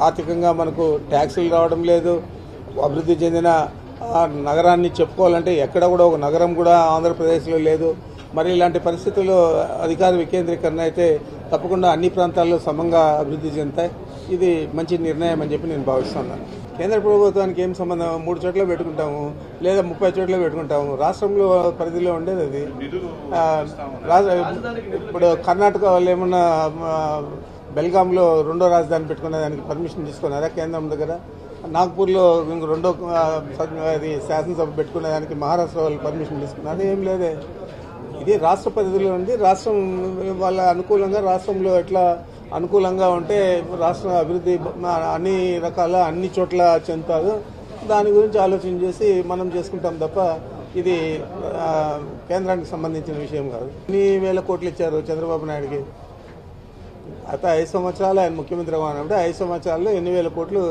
ఆర్థికంగా మనకు ట్యాక్సీలు రావడం లేదు. అభివృద్ధి చెందిన నగరాన్ని చెప్పుకోవాలంటే ఎక్కడ కూడా ఒక నగరం కూడా ఆంధ్రప్రదేశ్లో లేదు. మరి ఇలాంటి పరిస్థితుల్లో అధికార వికేంద్రీకరణ అయితే తప్పకుండా అన్ని ప్రాంతాల్లో సమంగా అభివృద్ధి చెందుతాయి. ఇది మంచి నిర్ణయం అని చెప్పి నేను భావిస్తున్నాను. కేంద్ర ప్రభుత్వానికి ఏం సంబంధం? మూడు చోట్ల పెట్టుకుంటాము లేదా ముప్పై చోట్ల పెట్టుకుంటాము. రాష్ట్రంలో పరిధిలో ఉండేది అది. రాజ- ఇప్పుడు కర్ణాటక వాళ్ళు ఏమన్నా బెల్గాంలో రెండో రాజధాని పెట్టుకునే దానికి పర్మిషన్ తీసుకున్నారా కేంద్రం దగ్గర? నాగ్పూర్లో ఇంక రెండో అది శాసనసభ పెట్టుకునే దానికి మహారాష్ట్ర వాళ్ళు పర్మిషన్ తీసుకున్నారు. ఏం లేదే. ఇది రాష్ట్ర పరిధిలో ఉంది. రాష్ట్రం వాళ్ళ అనుకూలంగా రాష్ట్రంలో ఎట్లా అనుకూలంగా ఉంటే రాష్ట్ర అభివృద్ధి అన్ని రకాల అన్ని చోట్ల చెందుతారు. దాని గురించి ఆలోచన చేసి మనం చేసుకుంటాం తప్ప ఇది కేంద్రానికి సంబంధించిన విషయం కాదు. ఎన్ని వేల కోట్లు ఇచ్చారు చంద్రబాబు నాయుడుకి? అత ఐదు సంవత్సరాలు ఆయన ముఖ్యమంత్రిగా ఉన్నప్పుడు ఐదు సంవత్సరాల్లో ఎన్ని వేల కోట్లు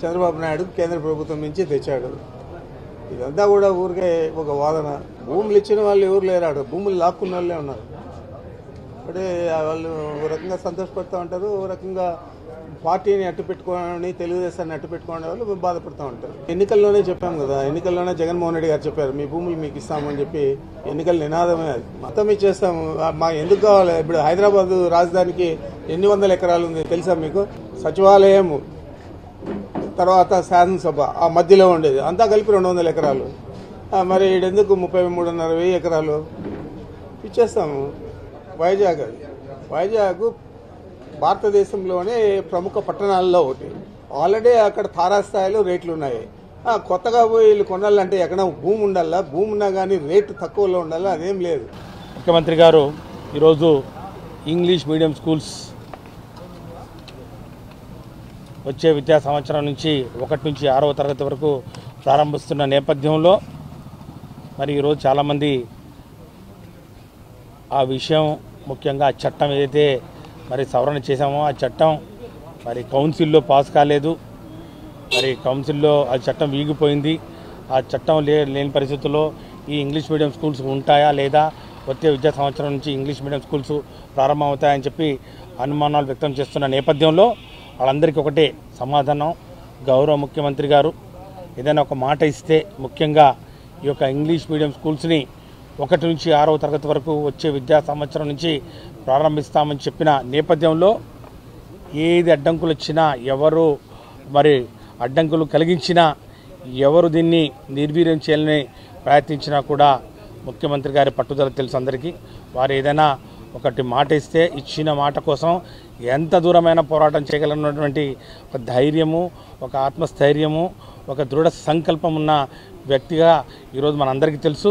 చంద్రబాబు నాయుడు కేంద్ర ప్రభుత్వం నుంచి తెచ్చాడు. ఇదంతా కూడా ఊరికే ఒక వాదన. భూములు ఇచ్చిన వాళ్ళు ఎవరు లేరాడు భూములు లాక్కున్న వాళ్ళే ఉన్నారు. అంటే వాళ్ళు ఒక రకంగా సంతోషపడుతూ ఉంటారు ఒక రకంగా పార్టీని అట్టు పెట్టుకోని తెలుగుదేశాన్ని అట్టు పెట్టుకునే వాళ్ళు బాధపడుతూ ఉంటారు. ఎన్నికల్లోనే చెప్పాం కదా ఎన్నికల్లోనే జగన్మోహన్ రెడ్డి గారు చెప్పారు మీ భూములు మీకు ఇస్తామని చెప్పి ఎన్నికల నినాదమే అది. మొత్తం ఇచ్చేస్తాము మా ఎందుకు కావాలి? ఇప్పుడు హైదరాబాద్ రాజధానికి ఎన్ని వందల ఎకరాలు ఉంది తెలుసా మీకు? సచివాలయం తర్వాత శాసనసభ ఆ మధ్యలో ఉండేది. అంతా కలిపి రెండు వందల ఎకరాలు. మరి ఈడెందుకు ముప్పై మూడున్నర వెయ్యి ఎకరాలు? ఇచ్చేస్తాము. వైజాగ్ అది. వైజాగ్ భారతదేశంలోనే ప్రముఖ పట్టణాల్లో ఒకటి. ఆల్రెడీ అక్కడ తారాస్థాయిలో రేట్లు ఉన్నాయి. కొత్తగా పోయి వీళ్ళు కొనాలంటే ఎక్కడ భూమి ఉండాలా? భూమి ఉన్నా కానీ రేటు తక్కువలో ఉండాలా? అదేం లేదు. ముఖ్యమంత్రి గారు ఈరోజు ఇంగ్లీష్ మీడియం స్కూల్స్ వచ్చే విద్యా సంవత్సరం నుంచి ఒకటి నుంచి ఆరవ తరగతి వరకు ప్రారంభిస్తున్న నేపథ్యంలో మరి ఈరోజు చాలామంది ఆ విషయం ముఖ్యంగా ఆ చట్టం ఏదైతే మరి సవరణ చేశామో ఆ చట్టం మరి కౌన్సిల్లో పాస్ కాలేదు. మరి కౌన్సిల్లో ఆ చట్టం వీగిపోయింది. ఆ చట్టం లే లేని పరిస్థితుల్లో ఈ ఇంగ్లీష్ మీడియం స్కూల్స్ ఉంటాయా లేదా? వచ్చే విద్యా సంవత్సరం నుంచి ఇంగ్లీష్ మీడియం స్కూల్స్ ప్రారంభమవుతాయని చెప్పి అనుమానాలు వ్యక్తం చేస్తున్న నేపథ్యంలో వాళ్ళందరికీ ఒకటే సమాధానం. గౌరవ ముఖ్యమంత్రి గారు ఏదైనా ఒక మాట ఇస్తే ముఖ్యంగా ఈ యొక్క ఇంగ్లీష్ మీడియం స్కూల్స్ని ఒకటి నుంచి ఆరవ తరగతి వరకు వచ్చే విద్యా సంవత్సరం నుంచి ప్రారంభిస్తామని చెప్పిన నేపథ్యంలో ఏది అడ్డంకులు వచ్చినా ఎవరు మరి అడ్డంకులు కలిగించినా ఎవరు దీన్ని నిర్వీర్యం చేయాలని ప్రయత్నించినా కూడా ముఖ్యమంత్రి గారి పట్టుదల తెలుసు అందరికీ. వారు ఏదైనా ఒకటి మాట ఇస్తే ఇచ్చిన మాట కోసం ఎంత దూరమైన పోరాటం చేయగలనటువంటి ఒక ధైర్యము ఒక ఆత్మస్థైర్యము ఒక దృఢ సంకల్పం ఉన్న వ్యక్తిగా ఈరోజు మనందరికీ తెలుసు.